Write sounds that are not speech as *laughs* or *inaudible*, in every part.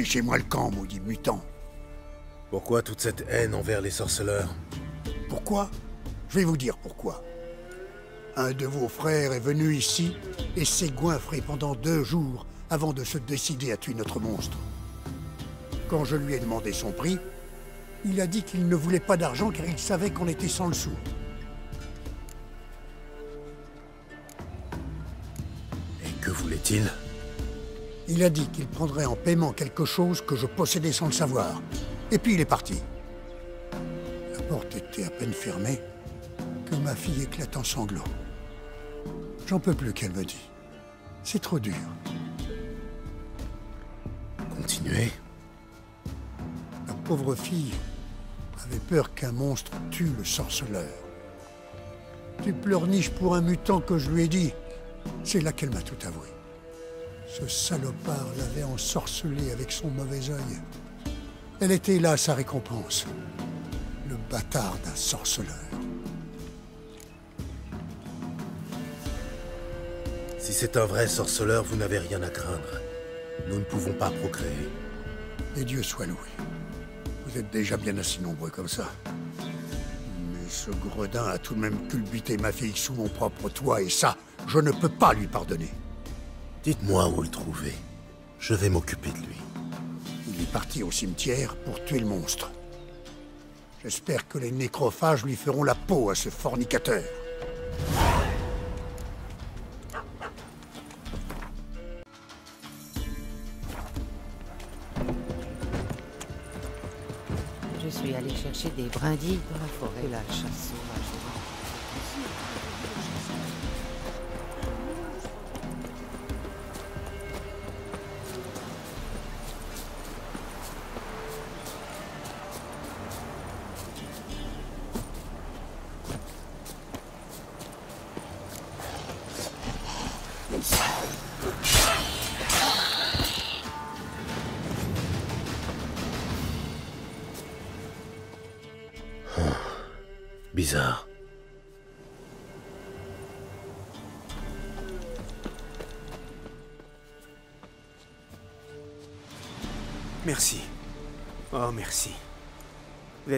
Sourd Fichez-moi le camp, maudit mutant. Pourquoi toute cette haine envers les sorceleurs Pourquoi Je vais vous dire pourquoi. Un de vos frères est venu ici et s'est goinfré pendant deux jours avant de se décider à tuer notre monstre. Quand je lui ai demandé son prix, il a dit qu'il ne voulait pas d'argent car il savait qu'on était sans le sou. Et que voulait-il? Il a dit qu'il prendrait en paiement quelque chose que je possédais sans le savoir. Et puis il est parti. La porte était à peine fermée que ma fille éclate en sanglots. J'en peux plus qu'elle me dit. C'est trop dur. Continuez. La pauvre fille avait peur qu'un monstre tue le sorceleur. Tu pleurniches pour un mutant que je lui ai dit. C'est là qu'elle m'a tout avoué. Ce salopard l'avait ensorcelé avec son mauvais œil. Elle était là, sa récompense. Le bâtard d'un sorceleur. Si c'est un vrai sorceleur, vous n'avez rien à craindre. Nous ne pouvons pas procréer. Et Dieu soit loué. Vous êtes déjà bien assez nombreux comme ça. Mais ce gredin a tout de même culbuté ma fille sous mon propre toit, et ça, je ne peux pas lui pardonner. Dites-moi où le trouver. Je vais m'occuper de lui. Il est parti au cimetière pour tuer le monstre. J'espère que les nécrophages lui feront la peau à ce fornicateur. Je suis allé chercher des brindilles dans la forêt. La chasse sauvage.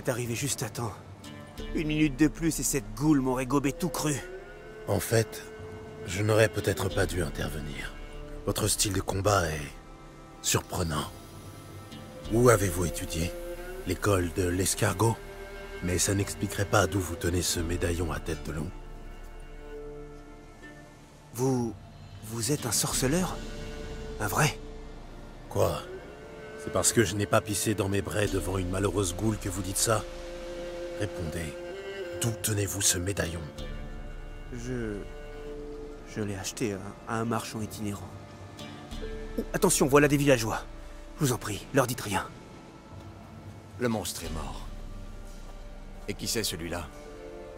Êtes arrivé juste à temps. Une minute de plus et cette goule m'aurait gobé tout cru. En fait, je n'aurais peut-être pas dû intervenir. Votre style de combat est... surprenant. Où avez-vous étudié? L'école de l'escargot? Mais ça n'expliquerait pas d'où vous tenez ce médaillon à tête de long. Vous... vous êtes un sorceleur? Un vrai? Quoi? C'est parce que je n'ai pas pissé dans mes brais devant une malheureuse goule que vous dites ça Répondez. D'où tenez-vous ce médaillon Je... Je l'ai acheté à, à un marchand itinérant. Attention, voilà des villageois. Je vous en prie, leur dites rien. Le monstre est mort. Et qui c'est celui-là?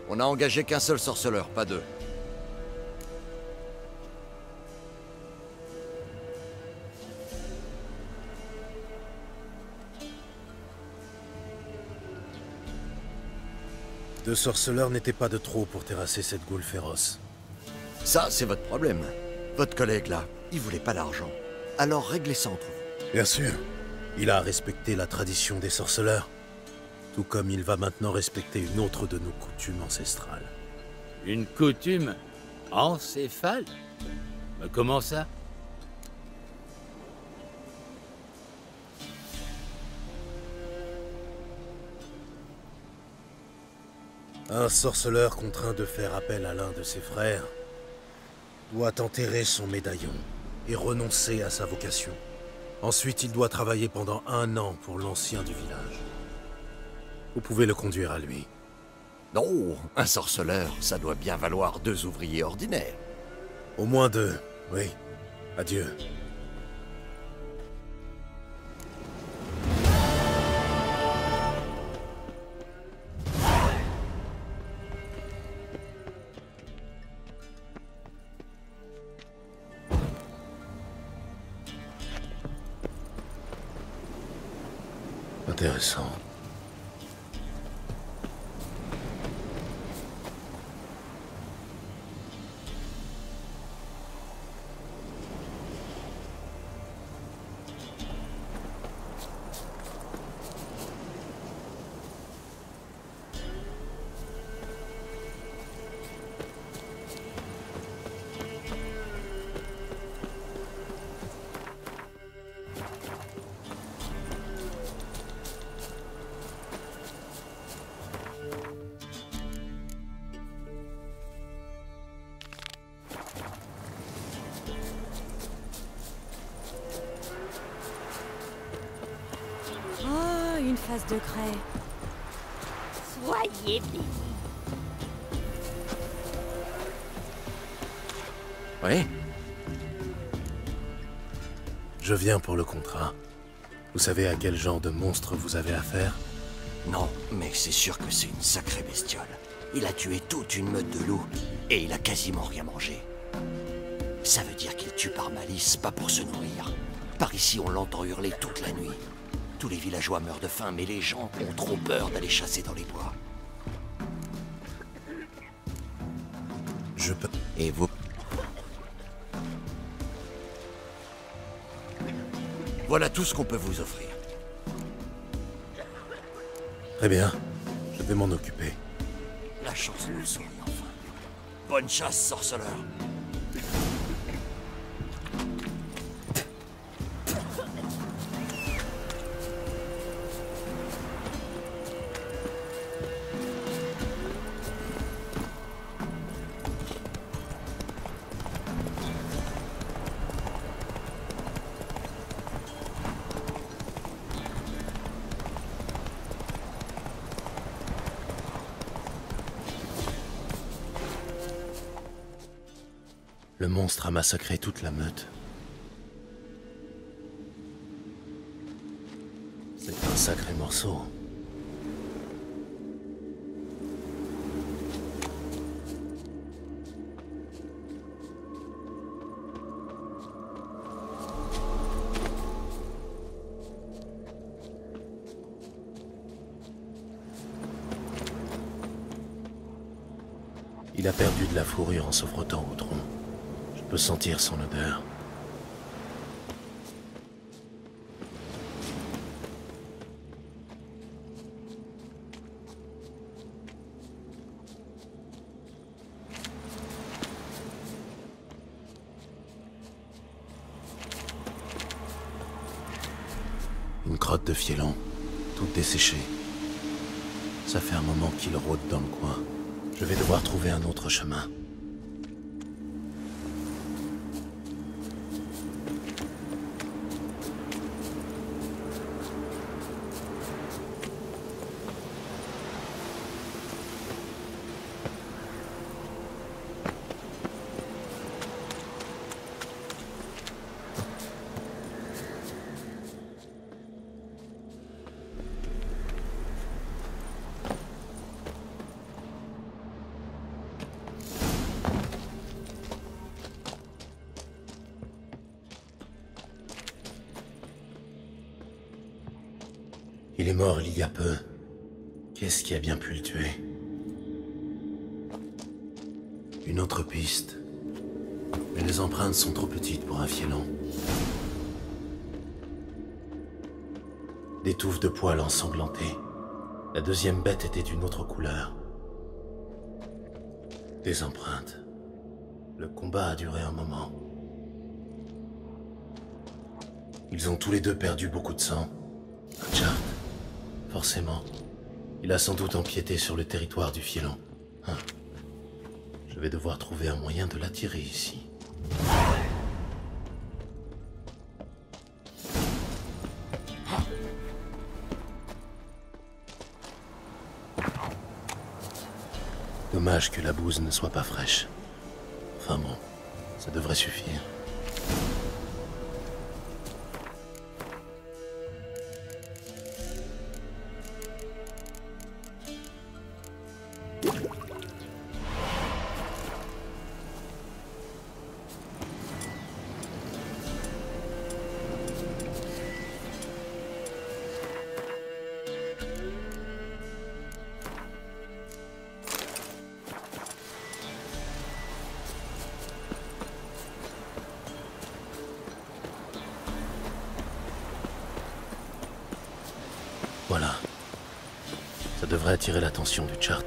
On n'a engagé qu'un seul sorceleur, pas deux. Deux sorceleurs n'étaient pas de trop pour terrasser cette goule féroce. Ça, c'est votre problème. Votre collègue là, il voulait pas d'argent. Alors réglez ça entre vous. Bien sûr. Il a respecté la tradition des sorceleurs. Tout comme il va maintenant respecter une autre de nos coutumes ancestrales. Une coutume encéphale? Mais Comment ça? Un sorceleur contraint de faire appel à l'un de ses frères doit enterrer son médaillon et renoncer à sa vocation. Ensuite, il doit travailler pendant un an pour l'ancien du village. Vous pouvez le conduire à lui. Non, un sorceleur, ça doit bien valoir deux ouvriers ordinaires. Au moins deux, oui. Adieu. Oui Je viens pour le contrat. Vous savez à quel genre de monstre vous avez affaire? Non, mais c'est sûr que c'est une sacrée bestiole. Il a tué toute une meute de loups, et il a quasiment rien mangé. Ça veut dire qu'il tue par malice, pas pour se nourrir. Par ici, on l'entend hurler toute la nuit. Tous les villageois meurent de faim, mais les gens ont trop peur d'aller chasser dans les bois. Je peux... Et vous Voilà tout ce qu'on peut vous offrir. Très bien. Je vais m'en occuper. La chance nous sourit enfin. Bonne chasse, sorceleur. Le monstre a massacré toute la meute. C'est un sacré morceau. Il a perdu de la fourrure en se frottant au tronc. Peux sentir son odeur. Une crotte de fielon, toute desséchée. Ça fait un moment qu'il rôde dans le coin. Je vais devoir trouver un autre chemin. Qui a bien pu le tuer Une autre piste. Mais les empreintes sont trop petites pour un fielon. Des touffes de poils ensanglantés. La deuxième bête était d'une autre couleur. Des empreintes. Le combat a duré un moment. Ils ont tous les deux perdu beaucoup de sang. Un chart. Forcément. Il a sans doute empiété sur le territoire du Fielon. Hein. Je vais devoir trouver un moyen de l'attirer ici. Dommage que la bouse ne soit pas fraîche. Enfin bon, ça devrait suffire. Devrait attirer l'attention du chart.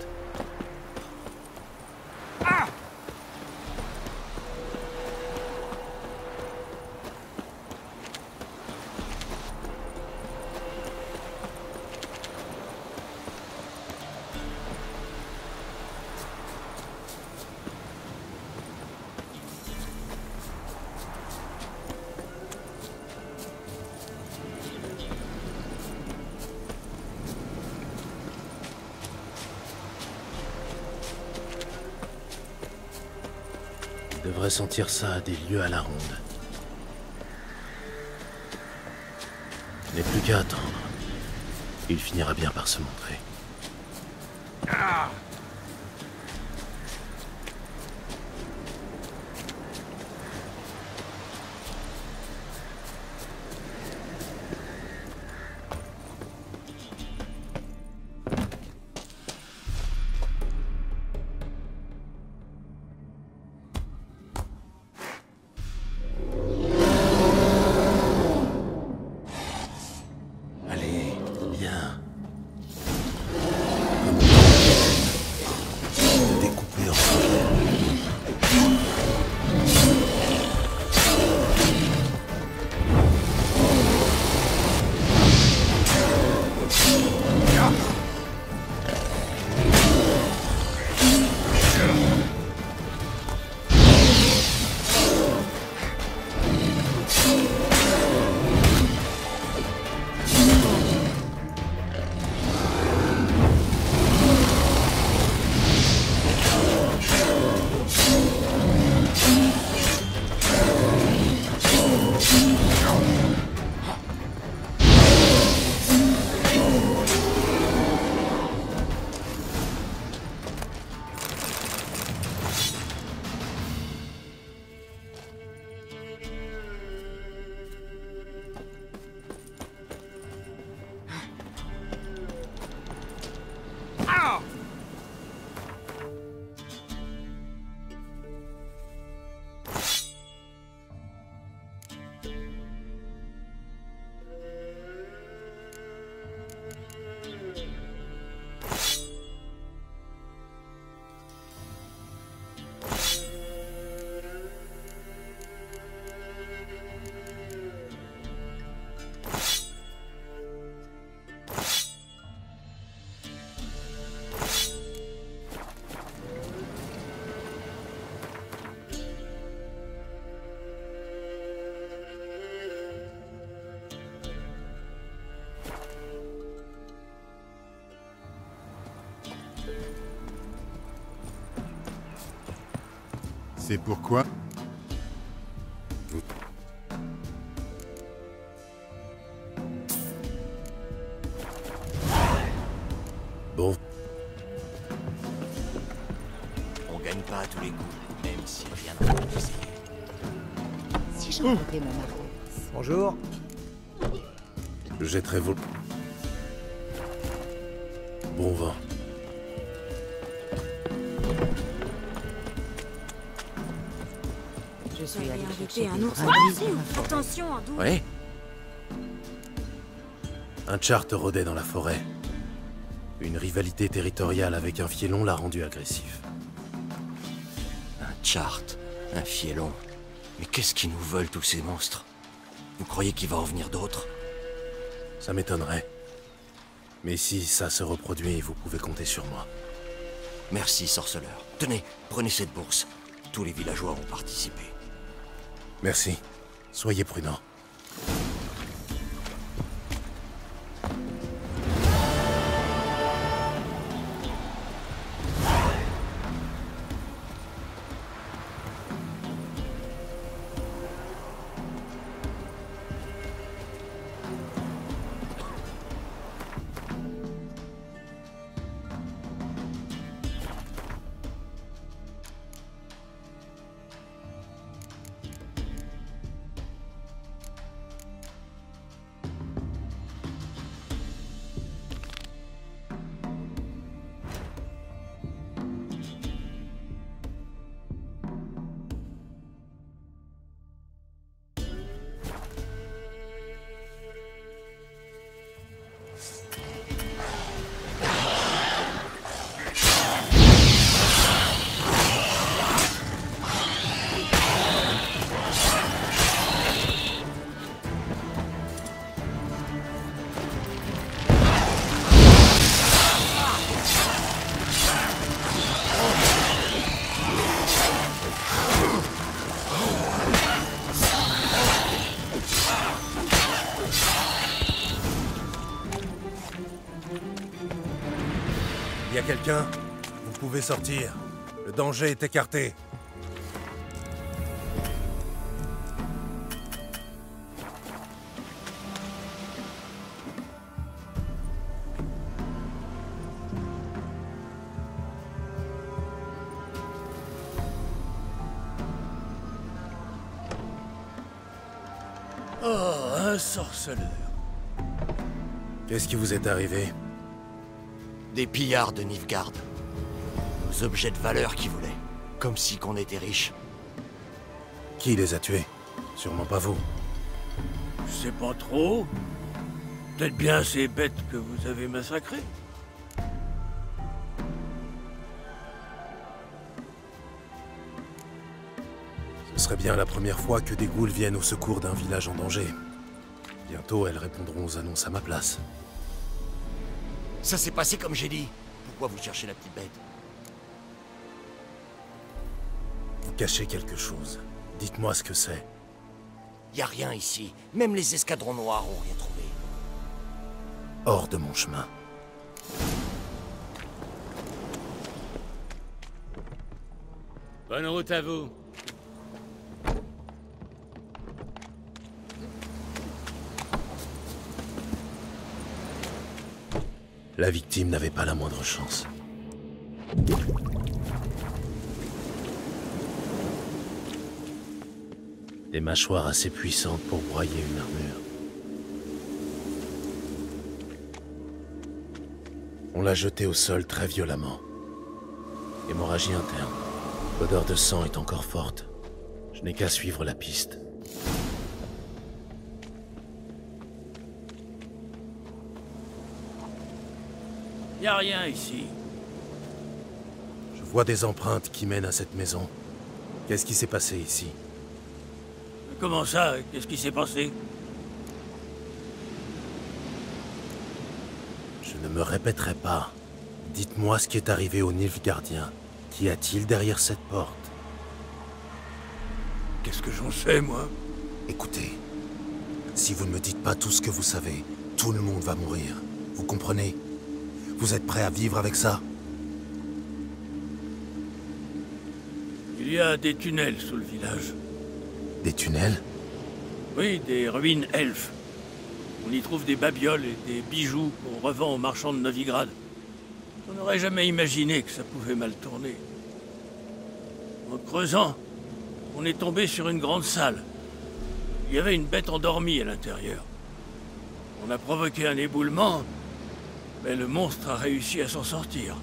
Sentir ça à des lieux à la ronde. Il n'est plus qu'à attendre. Il finira bien par se montrer. C'est pourquoi Bon, on gagne pas à tous les coups, même si rien n'a. Si j'empruntais mon marteau. Bonjour. je jetterai vos... suis allée chercher un ours forêt. Attention, un doux. Ouais Un charte rôdait dans la forêt. Une rivalité territoriale avec un fielon l'a rendu agressif. Un chart, un fielon. Mais qu'est-ce qu'ils nous veulent tous ces monstres? Vous croyez qu'il va en venir d'autres? Ça m'étonnerait. Mais si ça se reproduit, vous pouvez compter sur moi. Merci, sorceleur. Tenez, prenez cette bourse. Tous les villageois ont participé. Merci. Soyez prudents. Vous pouvez sortir. Le danger est écarté. Oh, un sorceleur. Qu'est-ce qui vous est arrivé? Des pillards de Nilfgaard. Nos objets de valeur qu'ils voulaient. Comme si qu'on était riches. Qui les a tués? Sûrement pas vous. Je sais pas trop. Peut-être bien ces bêtes que vous avez massacrées. Ce serait bien la première fois que des ghouls viennent au secours d'un village en danger. Bientôt, elles répondront aux annonces à ma place. Ça s'est passé comme j'ai dit. Pourquoi vous cherchez la petite bête Vous cachez quelque chose. Dites-moi ce que c'est. Y a rien ici. Même les escadrons noirs ont rien trouvé. Hors de mon chemin. Bonne route à vous. La victime n'avait pas la moindre chance. Des mâchoires assez puissantes pour broyer une armure. On l'a jeté au sol très violemment. Hémorragie interne. L'odeur de sang est encore forte. Je n'ai qu'à suivre la piste. Y a rien ici. Je vois des empreintes qui mènent à cette maison. Qu'est-ce qui s'est passé ici? Comment ça? Qu'est-ce qui s'est passé? Je ne me répéterai pas. Dites-moi ce qui est arrivé au Nilfgaardien. Qu'y a-t-il derrière cette porte? Qu'est-ce que j'en sais, moi? Écoutez, si vous ne me dites pas tout ce que vous savez, tout le monde va mourir. Vous comprenez? Vous êtes prêt à vivre avec ça? Il y a des tunnels sous le village. Des tunnels? Oui, des ruines elfes. On y trouve des babioles et des bijoux qu'on revend aux marchands de Novigrad. On n'aurait jamais imaginé que ça pouvait mal tourner. En creusant, on est tombé sur une grande salle. Il y avait une bête endormie à l'intérieur. On a provoqué un éboulement, mais le monstre a réussi à s'en sortir.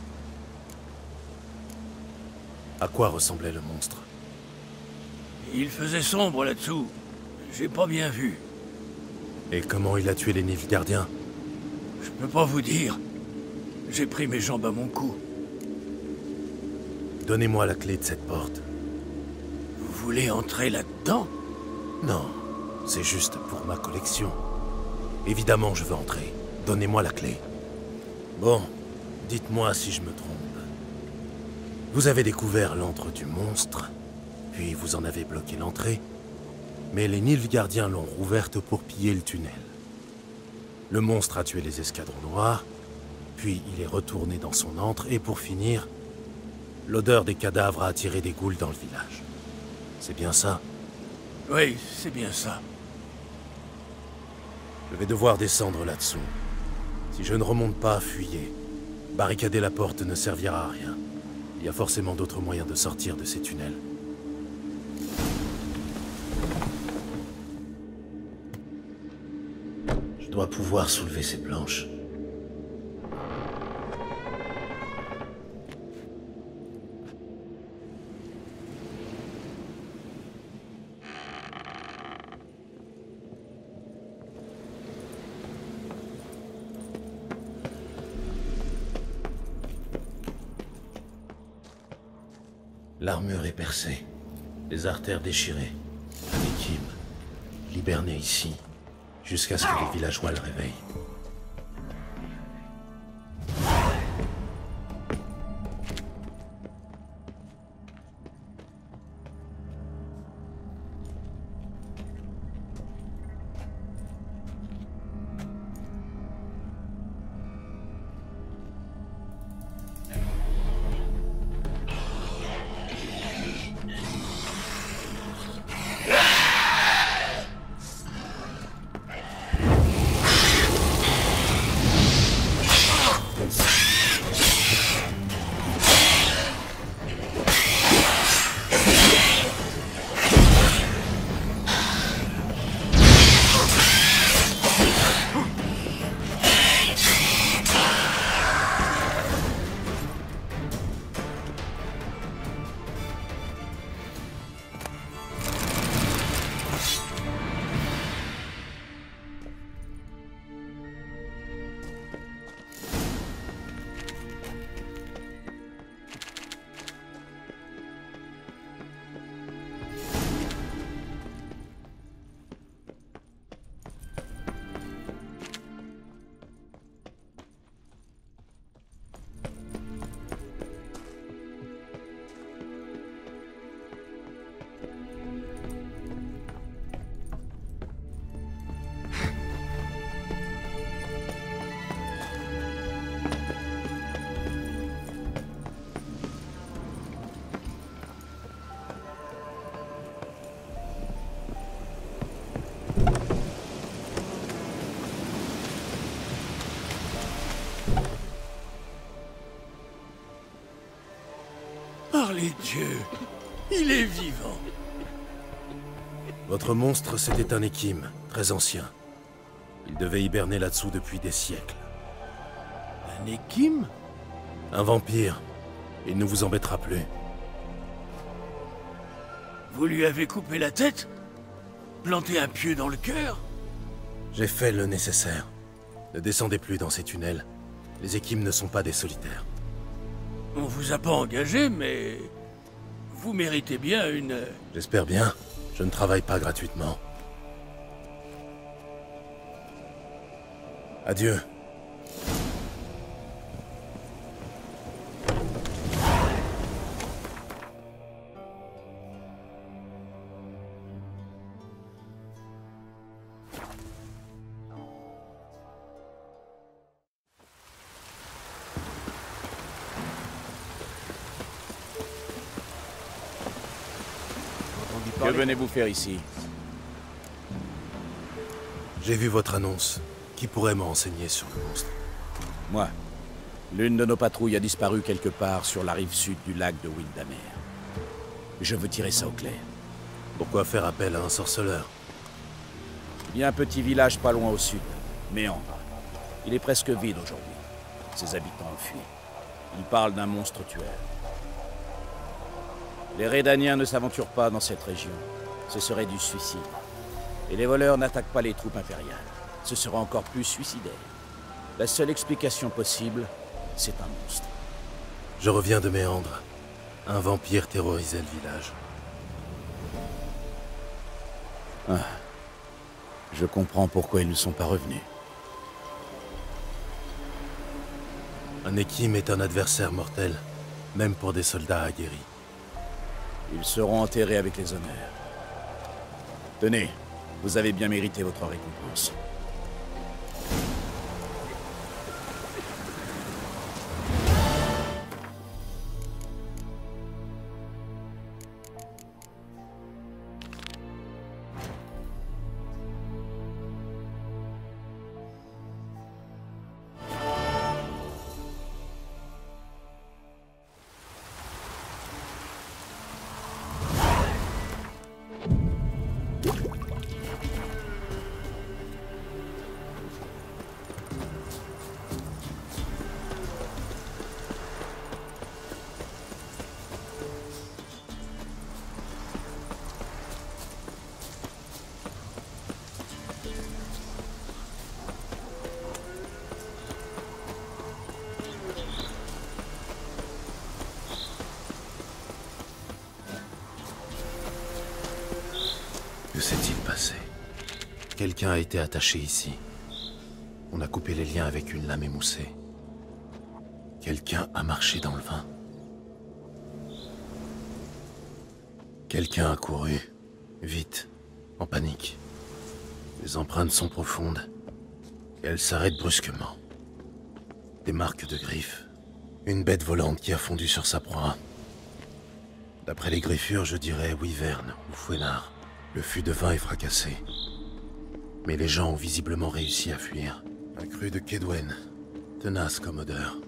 À quoi ressemblait le monstre? Il faisait sombre là-dessous. J'ai pas bien vu. Et comment il a tué les Nilfgaardiens Je peux pas vous dire. J'ai pris mes jambes à mon cou. Donnez-moi la clé de cette porte. Vous voulez entrer là-dedans? Non, c'est juste pour ma collection. Évidemment, je veux entrer. Donnez-moi la clé. Bon, dites-moi si je me trompe. Vous avez découvert l'antre du monstre, puis vous en avez bloqué l'entrée, mais les Nilfgaardiens l'ont rouverte pour piller le tunnel. Le monstre a tué les escadrons noirs, puis il est retourné dans son antre, et pour finir, l'odeur des cadavres a attiré des ghouls dans le village. C'est bien ça? Oui, c'est bien ça. Je vais devoir descendre là-dessous. Si je ne remonte pas, fuyez. Barricader la porte ne servira à rien. Il y a forcément d'autres moyens de sortir de ces tunnels. Je dois pouvoir soulever ces planches. L'armure est percée, les artères déchirées. La victime, ici, jusqu'à ce que les villageois le réveillent. Les dieux Il est vivant Votre monstre, c'était un équime, très ancien. Il devait hiberner là-dessous depuis des siècles. Un équime? Un vampire. Il ne vous embêtera plus. Vous lui avez coupé la tête? Planté un pieu dans le cœur? J'ai fait le nécessaire. Ne descendez plus dans ces tunnels. Les équimes ne sont pas des solitaires. On vous a pas engagé, mais... Vous méritez bien une... J'espère bien. Je ne travaille pas gratuitement. Adieu. Venez-vous faire ici J'ai vu votre annonce. Qui pourrait me renseigner sur le monstre? Moi. L'une de nos patrouilles a disparu quelque part sur la rive sud du lac de Windamer. Je veux tirer ça au clair. Pourquoi faire appel à un sorceleur? Il y a un petit village pas loin au sud, Méandre. Il est presque vide aujourd'hui. Ses habitants ont fui. Ils parlent d'un monstre tueur. Les Rédaniens ne s'aventurent pas dans cette région. Ce serait du suicide. Et les voleurs n'attaquent pas les troupes impériales. Ce sera encore plus suicidaire. La seule explication possible, c'est un monstre. Je reviens de Méandre. Un vampire terrorisait le village. Ah. Je comprends pourquoi ils ne sont pas revenus. Un équime est un adversaire mortel, même pour des soldats aguerris. Ils seront enterrés avec les honneurs. Tenez, vous avez bien mérité votre récompense. Quelqu'un a été attaché ici. On a coupé les liens avec une lame émoussée. Quelqu'un a marché dans le vin. Quelqu'un a couru, vite, en panique. Les empreintes sont profondes. Et elles s'arrêtent brusquement. Des marques de griffes. Une bête volante qui a fondu sur sa proie. D'après les griffures, je dirais Wyvern ou Fouenard. Le fût de vin est fracassé. Mais les gens ont visiblement réussi à fuir. Un cru de Kedwen. Tenace comme odeur.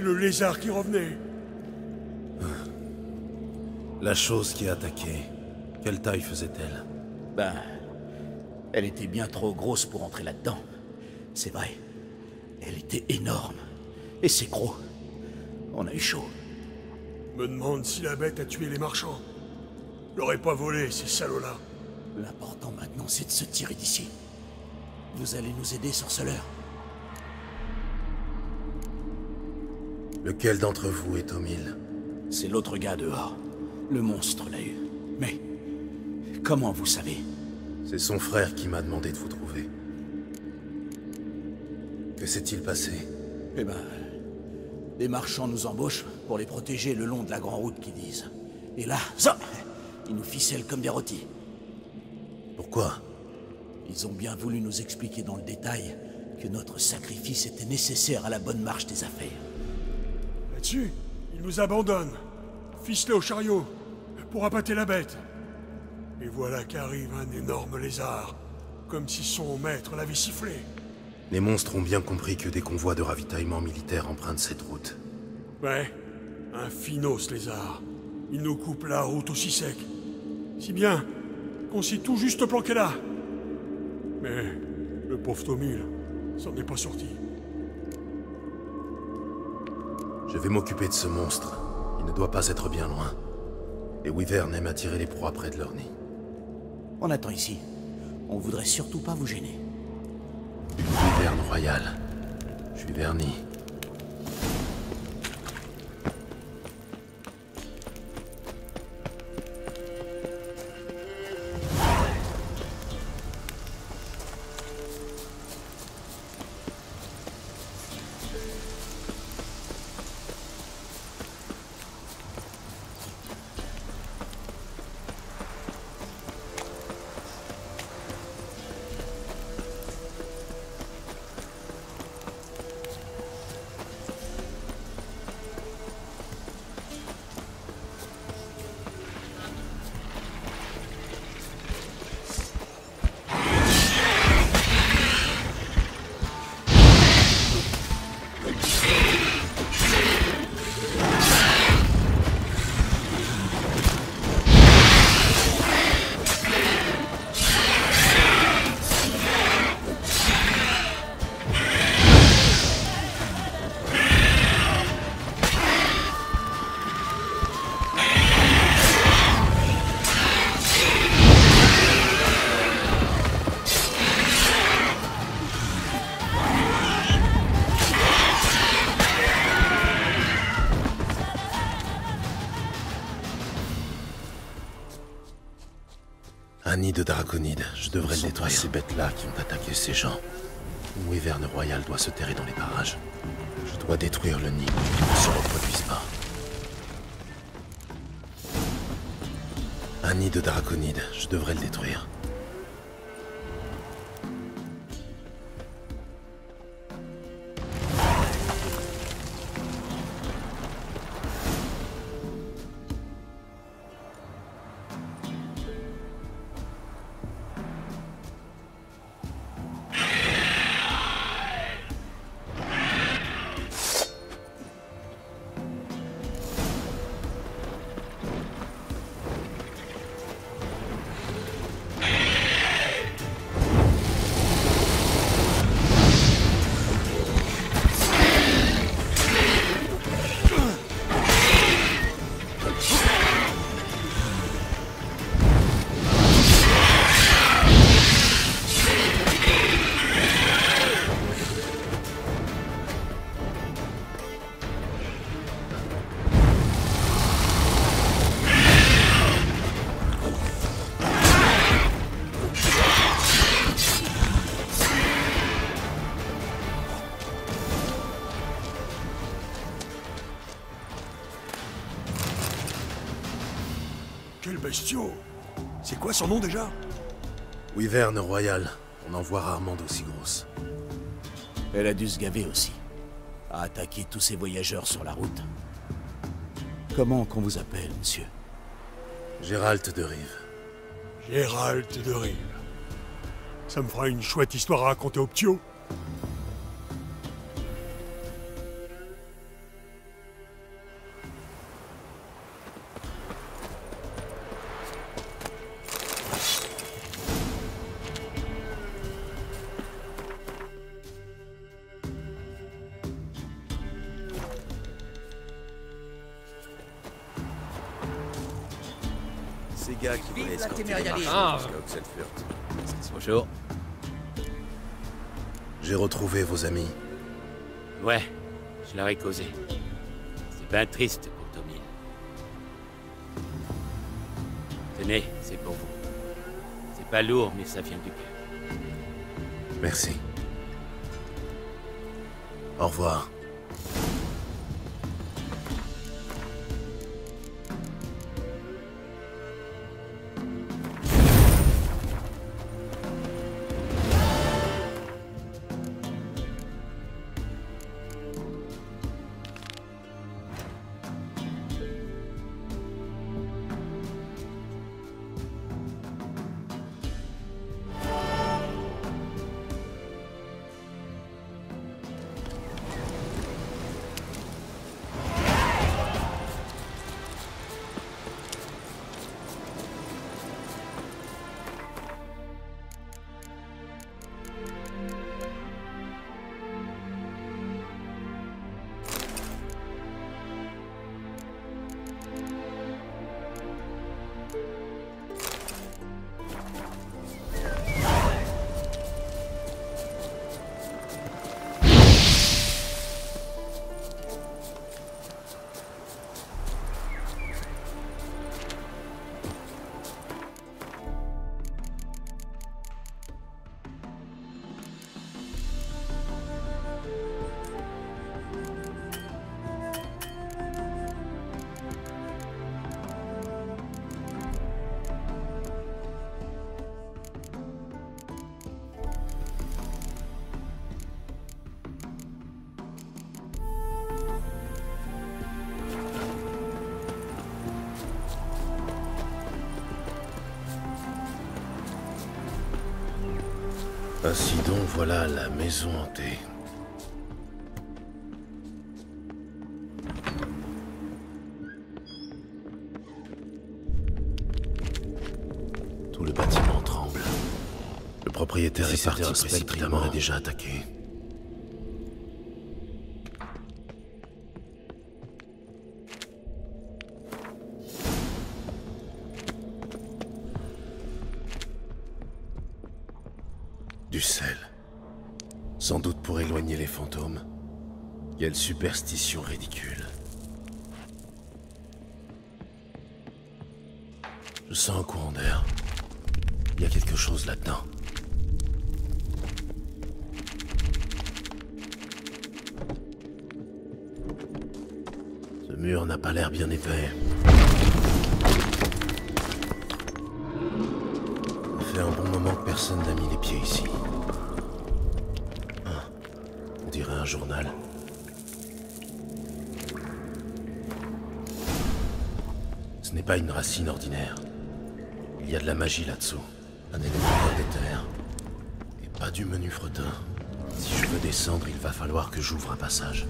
C'était le lézard qui revenait. La chose qui a attaqué, quelle taille faisait-elle? Ben, elle était bien trop grosse pour entrer là-dedans. C'est vrai. Elle était énorme. Et c'est gros. On a eu chaud. me demande si la bête a tué les marchands. L'aurait pas volé, ces salauds-là. L'important maintenant, c'est de se tirer d'ici. Vous allez nous aider, sorceleur Lequel d'entre vous est au mille C'est l'autre gars dehors. Le monstre l'a eu. Mais... Comment vous savez? C'est son frère qui m'a demandé de vous trouver. Que s'est-il passé? Eh ben... Les marchands nous embauchent pour les protéger le long de la grande route, qu'ils disent. Et là, ça Ils nous ficellent comme des rôtis. Pourquoi? Ils ont bien voulu nous expliquer dans le détail que notre sacrifice était nécessaire à la bonne marche des affaires. Ils nous abandonnent, ficelés au chariot, pour appâter la bête. Et voilà qu'arrive un énorme lézard, comme si son maître l'avait sifflé. Les monstres ont bien compris que des convois de ravitaillement militaire empruntent cette route. Ouais, un finos lézard. Il nous coupe la route aussi sec. Si bien qu'on s'est tout juste planqué là. Mais le pauvre Tomil s'en est pas sorti. Je vais m'occuper de ce monstre. Il ne doit pas être bien loin. Les Wyvern aiment attirer les proies près de leur nid. On attend ici. On voudrait surtout pas vous gêner. Une Wyvern royale. Je suis verni. De draconides. Je devrais le nettoyer. ces bêtes-là qui ont attaqué ces gens. Wyverne royale doit se terrer dans les parages. Je dois détruire le nid pour qu'il ne se reproduise pas. Un nid de draconides. Je devrais le détruire. Wyverne royale. On en voit rarement d'aussi grosses. Elle a dû se gaver aussi. À attaquer tous ces voyageurs sur la route. Comment qu'on vous appelle, monsieur? Gérald de Rive. Gérald de Rive. Ça me fera une chouette histoire à raconter au ptio. Bien triste pour Tommy. Tenez, c'est pour vous. C'est pas lourd, mais ça vient du cœur. Merci. Au revoir. Ainsi donc, voilà la maison hantée. Tout le bâtiment tremble. Le propriétaire est parti précipitamment et déjà attaqué. Quelle superstition ridicule. Je sens un courant d'air. Il y a quelque chose là-dedans. Ce mur n'a pas l'air bien épais. Ça fait un bon moment que personne n'a mis les pieds ici. Ah, on dirait un journal. Pas une racine ordinaire. Il y a de la magie là-dessous. Un élément d'éther. Et pas du menu fretin. Si je veux descendre, il va falloir que j'ouvre un passage.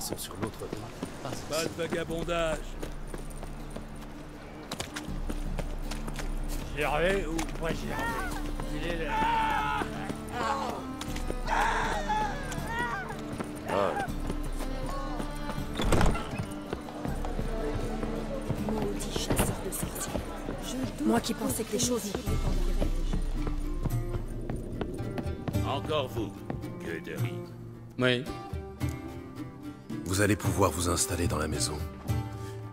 Sont sur l'autre rive. Pas de vagabondage. Gervais ou pas Gervais? Il est là. Maudit chasseur de sorcières. Moi qui pensais que les choses n'étaient pas Encore vous, que de riz. Oui. Vous allez pouvoir vous installer dans la maison.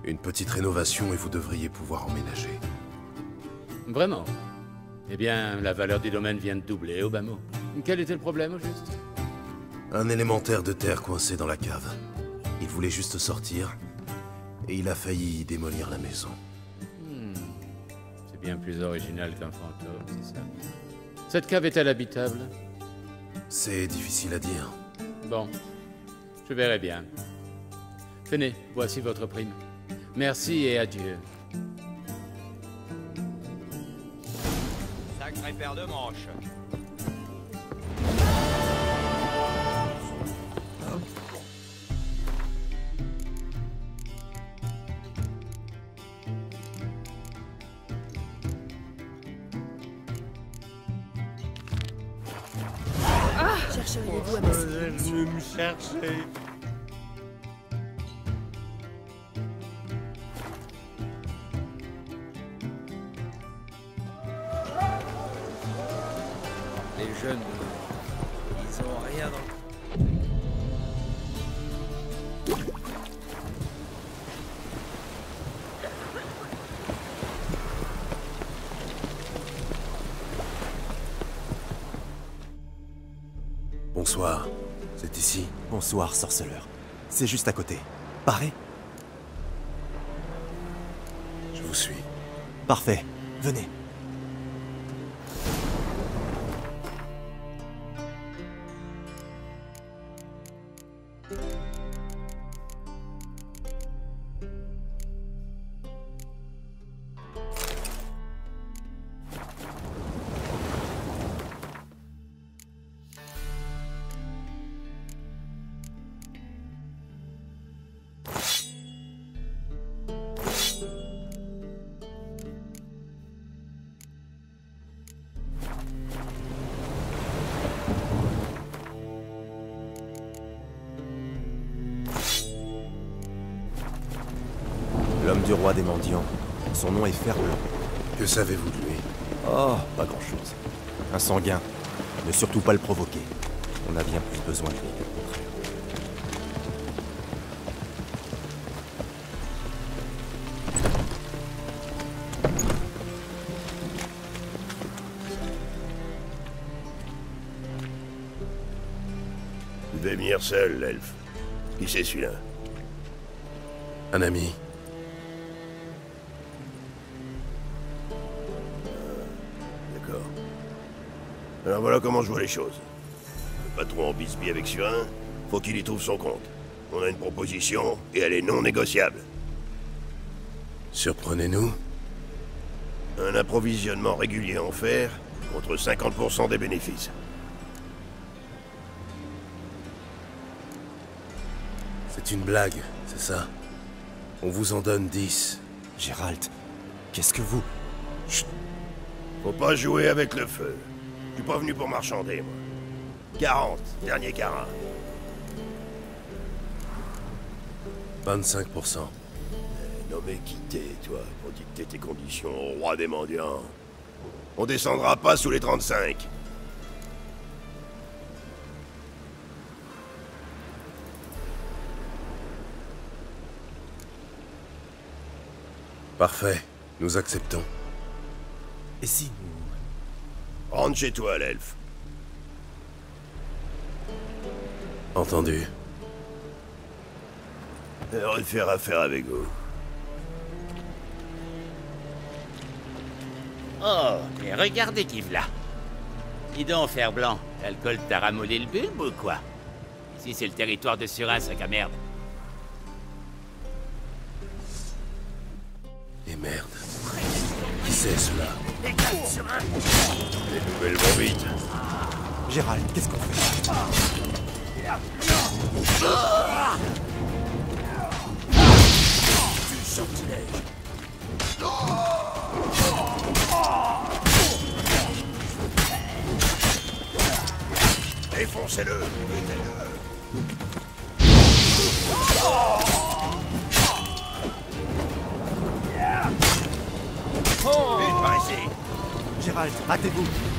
Une petite rénovation et vous devriez pouvoir emménager. Vraiment? Eh bien, la valeur du domaine vient de doubler mot. Quel était le problème, au juste? Un élémentaire de terre coincé dans la cave. Il voulait juste sortir, et il a failli démolir la maison. Hmm. C'est bien plus original qu'un fantôme, c'est ça Cette cave est-elle habitable? C'est difficile à dire. Bon, je verrai bien. Tenez, voici votre prime. Merci et adieu. Sacré paire de manches. Chercheriez-vous à me chercher. Bonsoir, sorceleur. C'est juste à côté. Paré? Je vous suis. Parfait. Venez. Besoin de lui venir seul, l'elfe. Qui c'est celui-là? Un ami. D'accord. Alors voilà comment je vois les choses. Patron en bisbille avec Surin, faut qu'il y trouve son compte. On a une proposition, et elle est non négociable. Surprenez-nous. Un approvisionnement régulier en fer, contre 50% des bénéfices. C'est une blague, c'est ça? On vous en donne 10. Gérald, qu'est-ce que vous... Faut pas jouer avec le feu. Je suis pas venu pour marchander, moi. 40, dernier carin. 25%. Nommé quitter, toi, pour dicter tes conditions au roi des mendiants. On descendra pas sous les 35. Parfait. Nous acceptons. Et si nous... Rentre chez toi, l'elfe. Entendu. Heureux de faire affaire avec vous. Oh, mais regardez qui v'là. Dis donc, fer blanc, l'alcool t'a ramollé le bulbe ou quoi? Ici, c'est le territoire de Surin, sac à merde. Et merde. Qui c'est cela? Les nouvelles vont vite. Gérald, qu'est-ce qu'on fait? Défoncez-le Vite par ici. Gérald, battez-vous.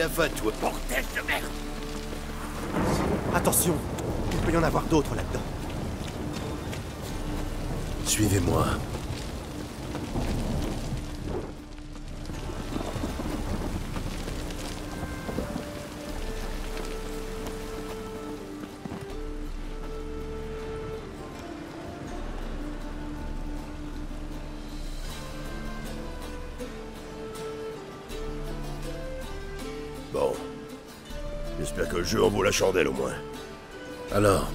Gaffe à toi. Bordel de merde Attention, il peut y en avoir d'autres là-dedans. Suivez-moi. La chandelle au moins. Alors,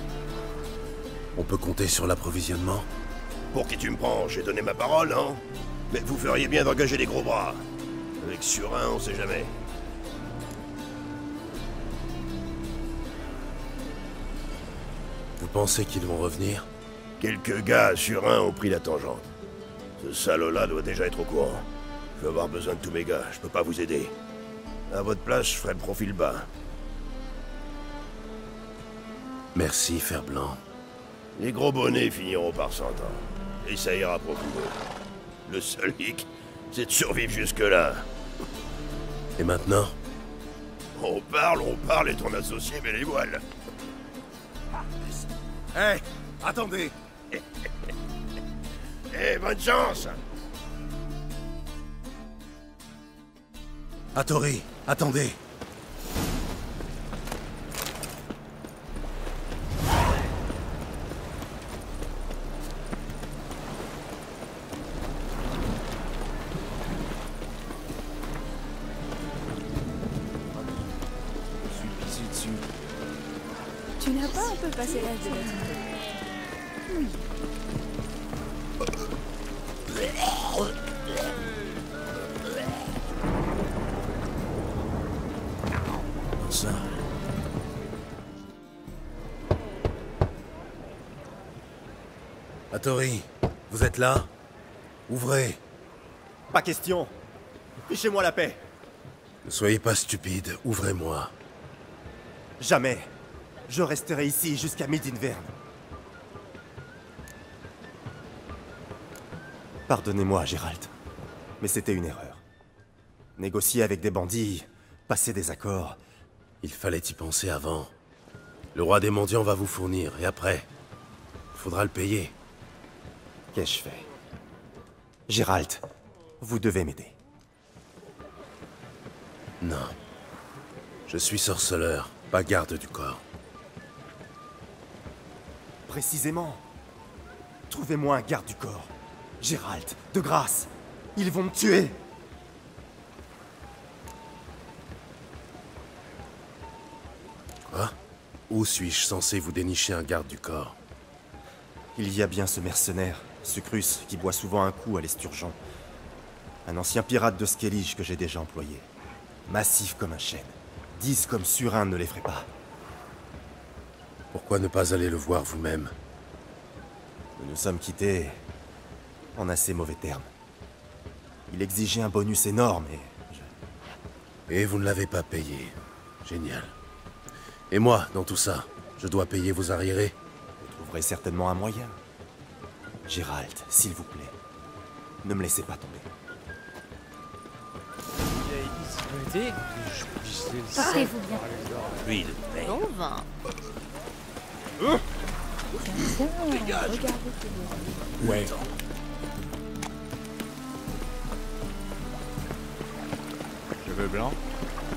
on peut compter sur l'approvisionnement? Pour qui tu me prends? J'ai donné ma parole, non Mais vous feriez bien d'engager des gros bras. Avec Surin, on sait jamais. Vous pensez qu'ils vont revenir? Quelques gars à Surin ont pris la tangente. Ce salaud-là doit déjà être au courant. Je vais avoir besoin de tous mes gars, je peux pas vous aider. À votre place, je ferai le profil bas. Merci, Fer Blanc. Les gros bonnets finiront par s'entendre. Et ça ira pour vous. Le seul hic, c'est de survivre jusque-là. Et maintenant On parle, on parle et ton associé met les voiles. Hé Attendez *laughs* Eh, bonne chance Hattori, attendez l'âge de la Oui. Ça. Hattori, vous êtes là? Ouvrez. Pas question Fichez-moi la paix Ne soyez pas stupide, ouvrez-moi. Jamais Je resterai ici jusqu'à Midinverne. Pardonnez-moi, Gérald, mais c'était une erreur. Négocier avec des bandits, passer des accords, Il fallait y penser avant. Le roi des mendiants va vous fournir, et après Il faudra le payer. qu'ai-je fait? Gérald, vous devez m'aider. Non. Je suis sorceleur, pas garde du corps. Précisément. Trouvez-moi un garde du corps. Gérald, de grâce. Ils vont me tuer. Quoi? Où suis-je censé vous dénicher un garde du corps? Il y a bien ce mercenaire, Sucrus, qui boit souvent un coup à l'esturgeon. Un ancien pirate de Skellige que j'ai déjà employé. Massif comme un chêne. Dix comme Surin ne l'effraie pas. Pourquoi ne pas aller le voir vous-même Nous nous sommes quittés en assez mauvais termes. Il exigeait un bonus énorme et Et vous ne l'avez pas payé. Génial. Et moi, dans tout ça, je dois payer vos arriérés vous trouverez certainement un moyen. Gérald, s'il vous plaît, ne me laissez pas tomber. Parlez-vous bien. Huile. Bon vin. Dégage. Ouais. Cheveux blancs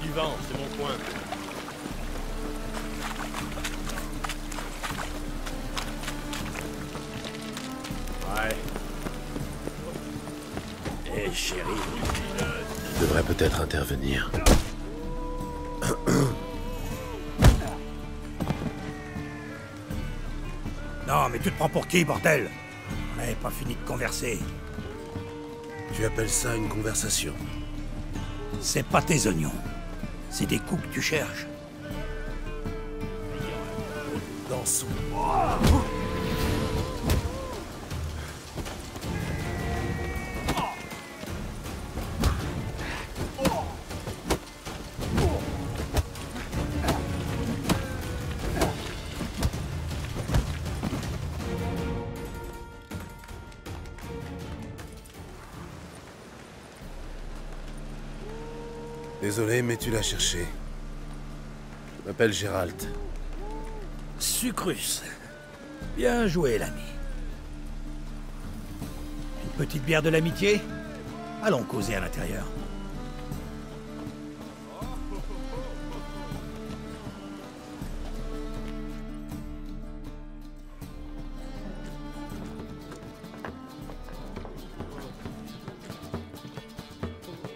Du vent, c'est mon coin. Ouais. Eh, chérie. Je devrais peut-être intervenir. Mais tu te prends pour qui, bordel? On n'avait pas fini de converser. Tu appelles ça une conversation C'est pas tes oignons. C'est des coups que tu cherches. Dansons. Désolé, mais tu l'as cherché. Je m'appelle Gérald. Sucrus. Bien joué, l'ami. Une petite bière de l'amitié? Allons causer à l'intérieur.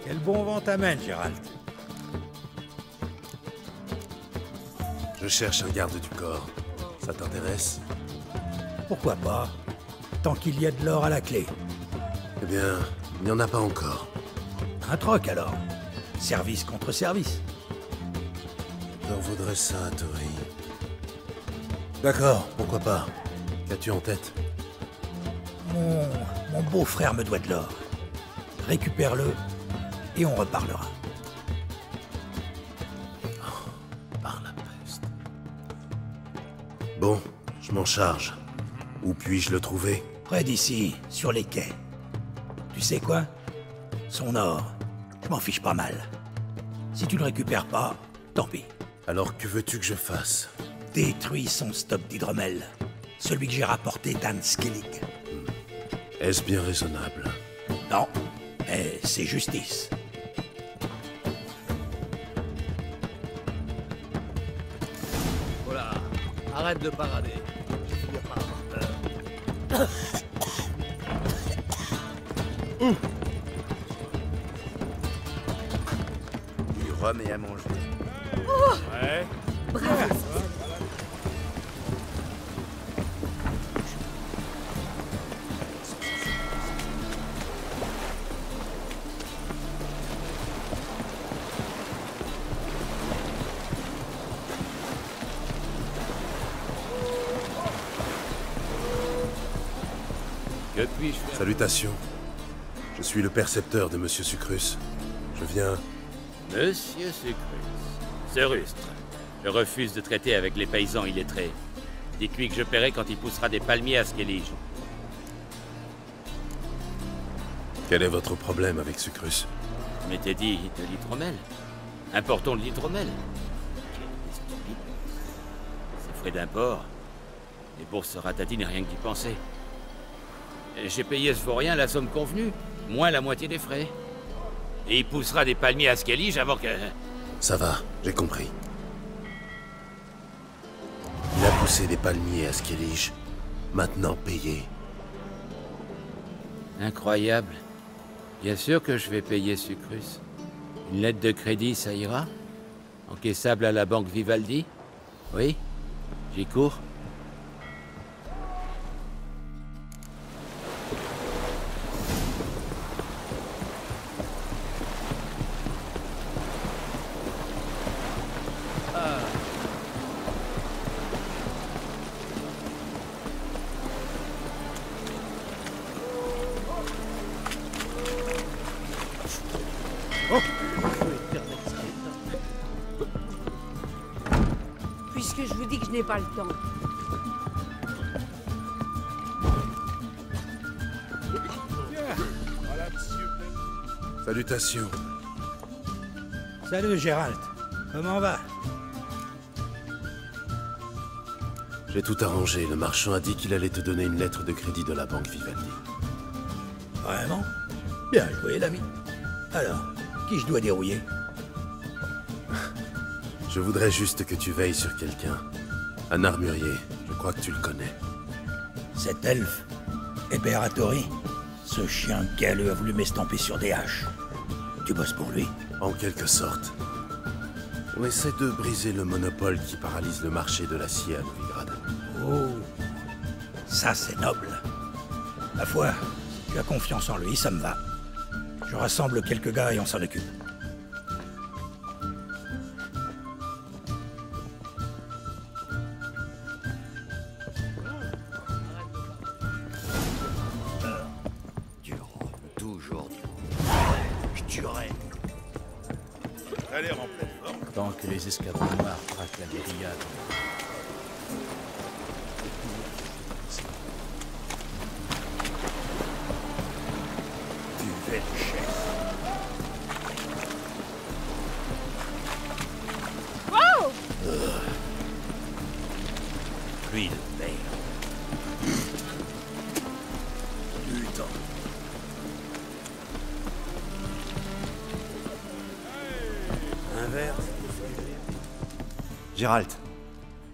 Quel bon vent t'amène, Gérald. Je cherche un garde du corps. Ça t'intéresse? Pourquoi pas? Tant qu'il y a de l'or à la clé. Eh bien, il n'y en a pas encore. Un troc alors. Service contre service. T'en vaudrait ça, Tori. D'accord, pourquoi pas? Qu'as-tu en tête? Mon, mon beau-frère me doit de l'or. Récupère-le et on reparlera. Charge. Où puis-je le trouver? Près d'ici, sur les quais. Tu sais quoi? Son or, je m'en fiche pas mal. Si tu le récupères pas, tant pis. Alors que veux-tu que je fasse? Détruis son stock d'hydromel. Celui que j'ai rapporté d'Anne Skellig. Est-ce bien raisonnable? Non, mais c'est justice. Voilà, arrête de parader. Du rhum et à manger. Ouais. Salutations. Je suis le percepteur de Monsieur Sucrus. Je viens... Monsieur Sucrus. Ce rustre. Je refuse de traiter avec les paysans illettrés. Dites-lui que je paierai quand il poussera des palmiers à Skellige. Quel est votre problème avec Sucrus? Je m'étais dit de l'hydromel. Importons de l'hydromel. Stupide. C'est frais d'import. Les bourses ratatines, rien que d'y penser. J'ai payé ce vaurien la somme convenue, moins la moitié des frais. Et il poussera des palmiers à Skellige avant que... Ça va, j'ai compris. Il a poussé des palmiers à Skellige. Maintenant payé. Incroyable. Bien sûr que je vais payer Sucrus. Une lettre de crédit, ça ira? Encaissable à la banque Vivaldi? Oui J'y cours? Salut Gérald. Comment va? J'ai tout arrangé. Le marchand a dit qu'il allait te donner une lettre de crédit de la banque Vivaldi. Vraiment? Bien joué, l'ami. Alors, qui je dois dérouiller? Je voudrais juste que tu veilles sur quelqu'un. Un armurier. Je crois que tu le connais. Cet elfe Eberatori Ce chien galeux a voulu m'estamper sur des haches. Tu bosses pour lui? En quelque sorte. On essaie de briser le monopole qui paralyse le marché de l'acier à Novigrad. Oh Ça, c'est noble. Ma foi, tu as confiance en lui, ça me va. Je rassemble quelques gars et on s'en occupe.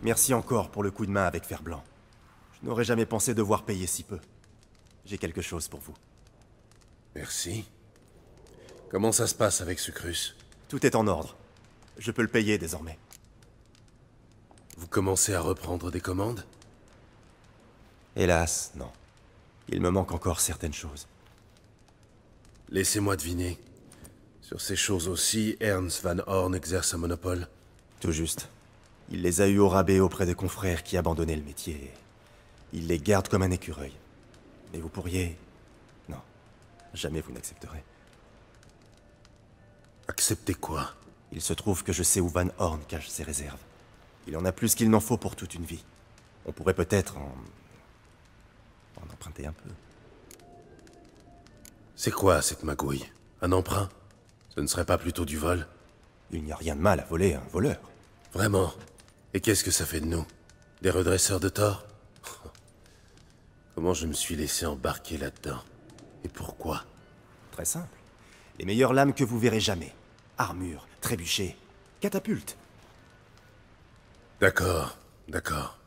Merci encore pour le coup de main avec Fer Blanc. Je n'aurais jamais pensé devoir payer si peu. J'ai quelque chose pour vous. Merci. Comment ça se passe avec Sucrus? Tout est en ordre. Je peux le payer désormais. Vous commencez à reprendre des commandes? Hélas, non. Il me manque encore certaines choses. Laissez-moi deviner. Sur ces choses aussi, Ernst Van Horn exerce un monopole? Tout juste. Il les a eus au rabais auprès des confrères qui abandonnaient le métier. Il les garde comme un écureuil. Mais vous pourriez... Non. Jamais vous n'accepterez. Accepter quoi? Il se trouve que je sais où Van Horn cache ses réserves. Il en a plus qu'il n'en faut pour toute une vie. On pourrait peut-être en... en emprunter un peu. C'est quoi cette magouille? Un emprunt? Ce ne serait pas plutôt du vol? Il n'y a rien de mal à voler un voleur. Vraiment? Et qu'est-ce que ça fait de nous Des redresseurs de tort *laughs* Comment je me suis laissé embarquer là-dedans Et pourquoi Très simple. Les meilleures lames que vous verrez jamais. Armure, trébuchet, catapulte. D'accord, d'accord.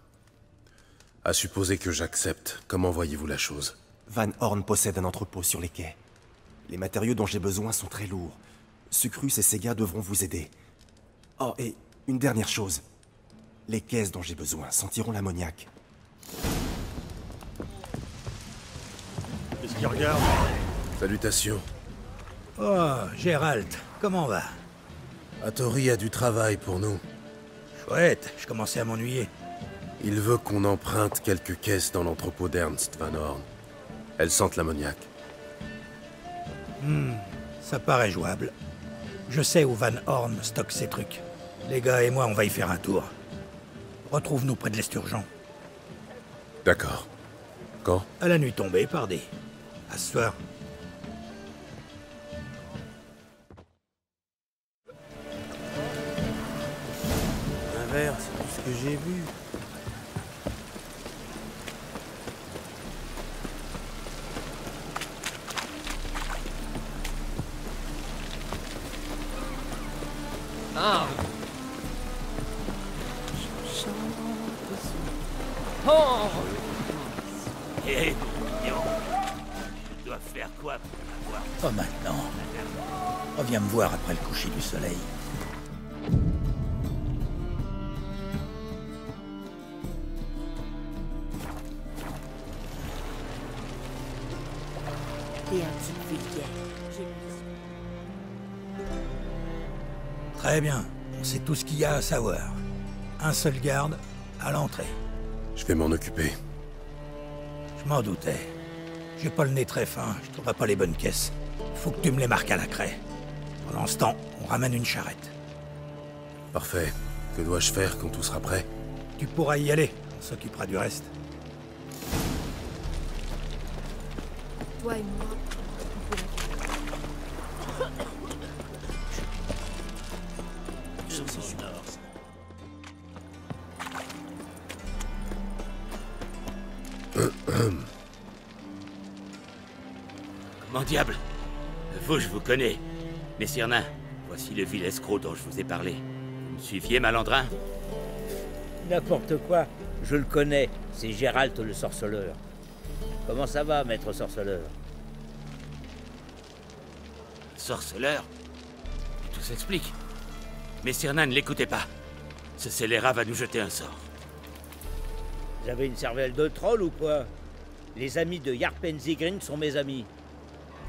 À supposer que j'accepte, comment voyez-vous la chose Van Horn possède un entrepôt sur les quais. Les matériaux dont j'ai besoin sont très lourds. Sucrus et ses gars devront vous aider. Oh, et une dernière chose. Les caisses dont j'ai besoin sentiront l'ammoniac. Qu'est-ce qu'il regarde Salutations. Oh, Gérald, comment va? Atori a du travail pour nous. Chouette, je commençais à m'ennuyer. Il veut qu'on emprunte quelques caisses dans l'entrepôt d'Ernst Van Horn. Elles sentent l'ammoniac. Hmm, ça paraît jouable. Je sais où Van Horn stocke ses trucs. Les gars et moi, on va y faire un tour. Retrouve-nous près de l'Esturgeon. D'accord. Quand? À la nuit tombée, pardi. À ce soir. Un verre, c'est tout ce que j'ai vu. Tout ce qu'il y a à savoir. Un seul garde à l'entrée. Je vais m'en occuper. Je m'en doutais. J'ai pas le nez très fin, je trouverai pas les bonnes caisses. Faut que tu me les marques à la craie. Pendant ce temps, on ramène une charrette. Parfait. Que dois-je faire quand tout sera prêt? Tu pourras y aller, on s'occupera du reste. Toi et moi, connais. Messire Nain, voici le vil escroc dont je vous ai parlé. Vous me suiviez, malandrin N'importe quoi. Je le connais. C'est Gérald le sorceleur. Comment ça va, maître sorceleur Sorceleur Tout s'explique. Messire Nain, ne l'écoutez pas. Ce scélérat va nous jeter un sort. Vous avez une cervelle de troll ou quoi? Les amis de Yarpen Zigrin sont mes amis.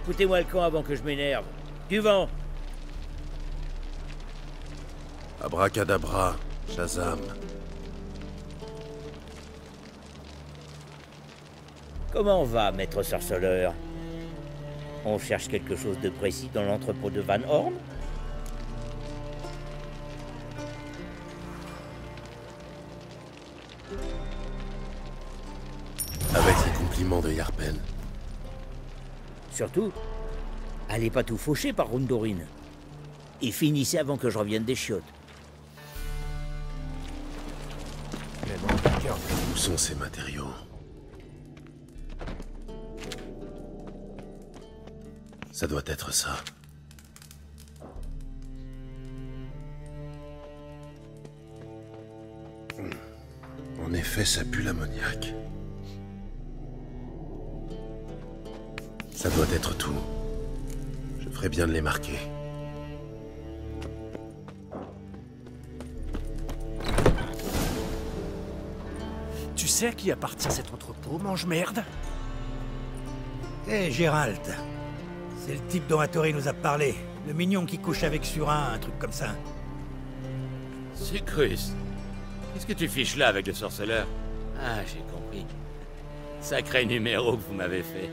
Foutez-moi le camp avant que je m'énerve. Du vent Abracadabra, Shazam. Comment va, maître sorceleur? On cherche quelque chose de précis dans l'entrepôt de Van Horn? Surtout, allez pas tout faucher par Rundorine. Et finissez avant que je revienne des chiottes. Où sont ces matériaux? Ça doit être ça. Hmm. En effet, ça pue l'ammoniac. Ça doit être tout. Je ferais bien de les marquer. Tu sais à qui appartient cet entrepôt, mange-merde Hé, Gérald. C'est le type dont Hattori nous a parlé. Le mignon qui couche avec Surin, un truc comme ça. Sucrus. Qu'est-ce que tu fiches là avec le sorceleur? Ah, j'ai compris. Sacré numéro que vous m'avez fait.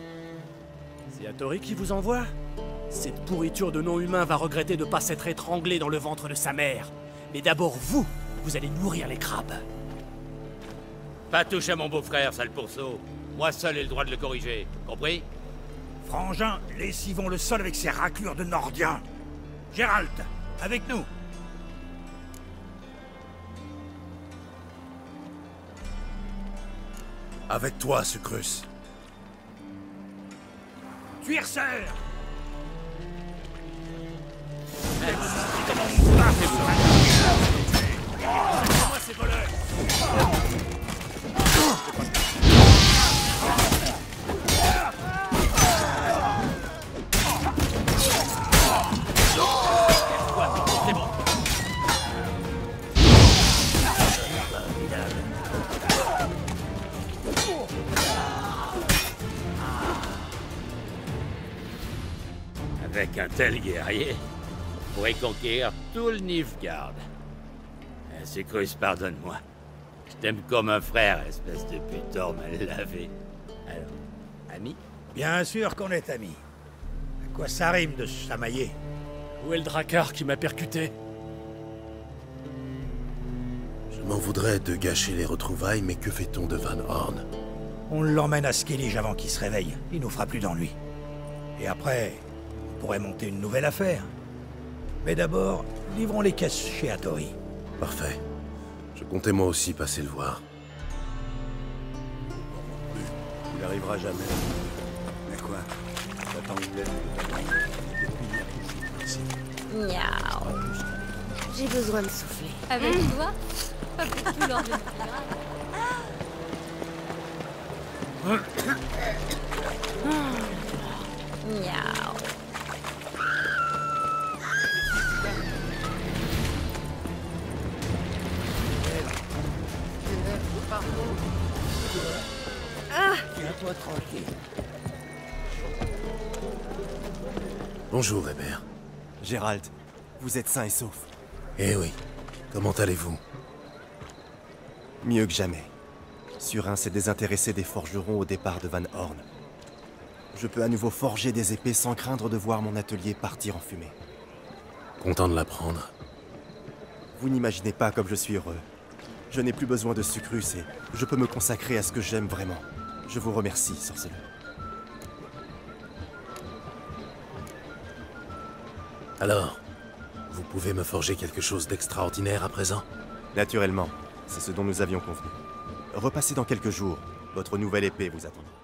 C'est Hattori qui vous envoie Cette pourriture de non-humain va regretter de pas s'être étranglé dans le ventre de sa mère. Mais d'abord, vous, vous allez nourrir les crabes. Pas touche à mon beau-frère, sale pourceau. Moi seul ai le droit de le corriger. Compris? Frangin, lessivons le sol avec ces raclures de Nordiens. Gérald, avec nous. Avec toi, Sucrus. Cuirceur guerrier, on pourrait conquérir tout le Nilfgaard. Eh, Sucrus, pardonne-moi. Je t'aime comme un frère, espèce de putain mal lavé. Alors, ami? Bien sûr qu'on est amis. À quoi ça rime de se chamailler? Où est le dracard qui m'a percuté? Je m'en voudrais de gâcher les retrouvailles, mais que fait-on de Van Horn? On l'emmène à Skellige avant qu'il se réveille. Il nous fera plus d'ennui. Et après, pourrait monter une nouvelle affaire. Mais d'abord, livrons les caisses chez Hattori. Parfait. Je comptais moi aussi passer le voir. Il arrivera jamais. Mais quoi? J'attends une lettre de. Miaou. J'ai besoin de souffler. Avec toi? Pas pour tout de Miaou. Ah Tiens-toi tranquille. Bonjour, Hébert. Gérald, vous êtes sain et sauf. Eh oui. Comment allez-vous? Mieux que jamais. Surin s'est désintéressé des forgerons au départ de Van Horn. Je peux à nouveau forger des épées sans craindre de voir mon atelier partir en fumée. Content de l'apprendre. Vous n'imaginez pas comme je suis heureux. Je n'ai plus besoin de sucrus et je peux me consacrer à ce que j'aime vraiment. Je vous remercie, sorceleur. Alors, vous pouvez me forger quelque chose d'extraordinaire à présent? Naturellement, c'est ce dont nous avions convenu. Repassez dans quelques jours. Votre nouvelle épée vous attendra.